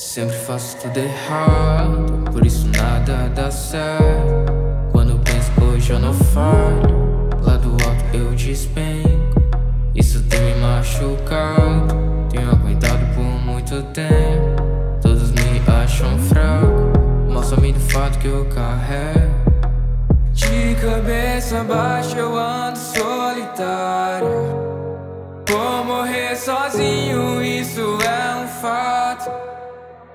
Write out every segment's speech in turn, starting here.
Sempre faço tudo errado, por isso nada dá certo. Quando penso hoje eu não falho, lá do alto eu despenco. Isso tem me machucado, tenho aguentado por muito tempo. Todos me acham fraco, mal sabem do fato que eu carrego. De cabeça baixa eu ando solitário. Vou morrer sozinho, isso é.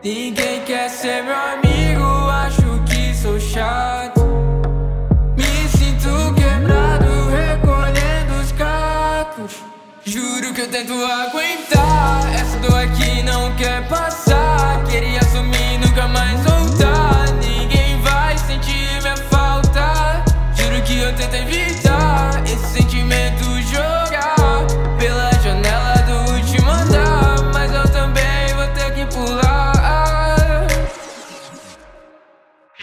Ninguém quer ser meu amigo, acho que sou chato. Me sinto quebrado, recolhendo os cacos. Juro que eu tento aguentar. Essa dor aqui não quer passar. Queria sumir, nunca mais voltar. Ninguém vai sentir minha falta. Juro que eu tento evitar esse sentimento jogar pela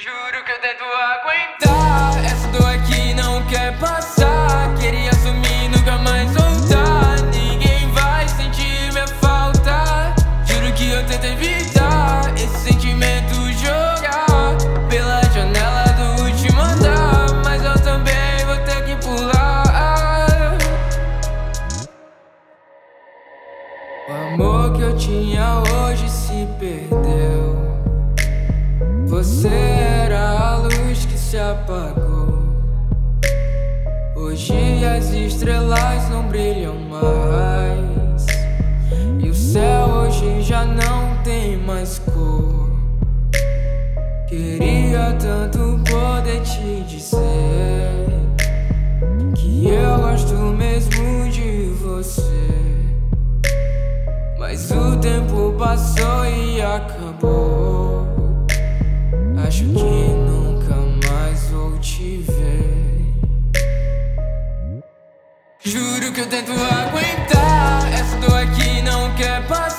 Juro que eu tento aguentar. Essa dor aqui não quer passar. Queria sumir, nunca mais voltar. Ninguém vai sentir minha falta. Juro que eu tento evitar esse sentimento jogar pela janela do último andar. Mas eu também vou ter que pular. O amor que eu tinha hoje se apagou. Hoje as estrelas não brilham mais. E o céu hoje já não tem mais cor. Queria tanto poder te dizer que eu gosto mesmo de você. Mas o tempo passou e acabou. Juro que eu tento aguentar. Essa dor aqui não quer passar.